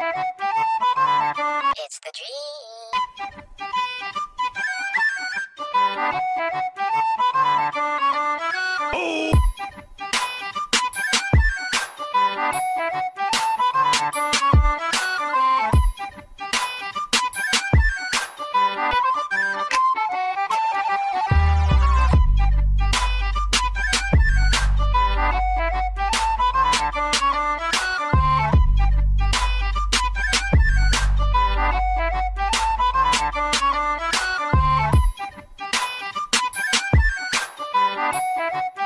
It's the dream. Ha ha ha!